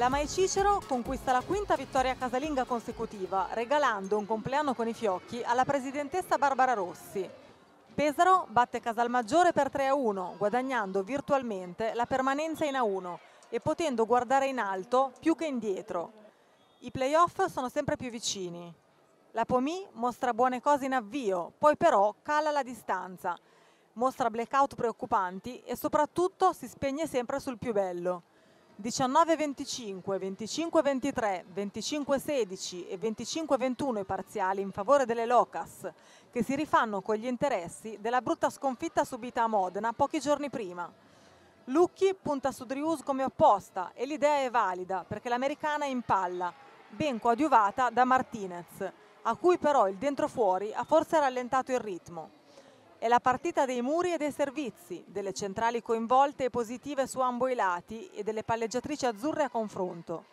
La Mai Cicero conquista la quinta vittoria casalinga consecutiva, regalando un compleanno con i fiocchi alla presidentessa Barbara Rossi. Pesaro batte Casalmaggiore per 3-1, guadagnando virtualmente la permanenza in A1 e potendo guardare in alto più che indietro. I playoff sono sempre più vicini. La Pomi mostra buone cose in avvio, poi però cala la distanza, mostra blackout preoccupanti e soprattutto si spegne sempre sul più bello. 19-25, 25-23, 25-16 e 25-21 i parziali in favore delle Locas, che si rifanno con gli interessi della brutta sconfitta subita a Modena pochi giorni prima. Lucchi punta su Drius come opposta e l'idea è valida perché l'americana è in palla, ben coadiuvata da Martinez, a cui però il dentro fuori ha forse rallentato il ritmo. È la partita dei muri e dei servizi, delle centrali coinvolte e positive su ambo i lati e delle palleggiatrici azzurre a confronto.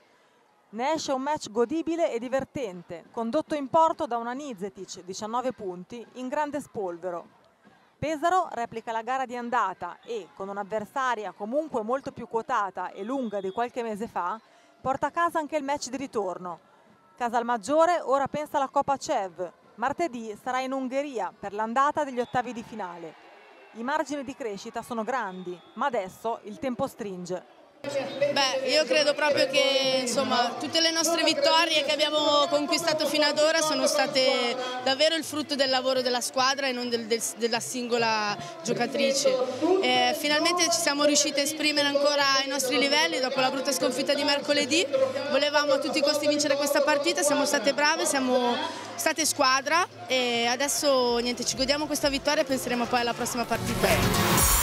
Ne esce un match godibile e divertente, condotto in porto da una Nizetic, 19 punti, in grande spolvero. Pesaro replica la gara di andata e, con un'avversaria comunque molto più quotata e lunga di qualche mese fa, porta a casa anche il match di ritorno. Casalmaggiore ora pensa alla Coppa CEV, Martedì sarà in Ungheria per l'andata degli ottavi di finale. I margini di crescita sono grandi, ma adesso il tempo stringe. Beh, io credo proprio che insomma, tutte le nostre vittorie che abbiamo conquistato fino ad ora sono state davvero il frutto del lavoro della squadra e non del, del, della singola giocatrice. E finalmente ci siamo riusciti a esprimere ancora i nostri livelli dopo la brutta sconfitta di mercoledì. Volevamo a tutti i costi vincere questa partita, siamo state brave, siamo state squadra e adesso niente, ci godiamo questa vittoria e penseremo poi alla prossima partita.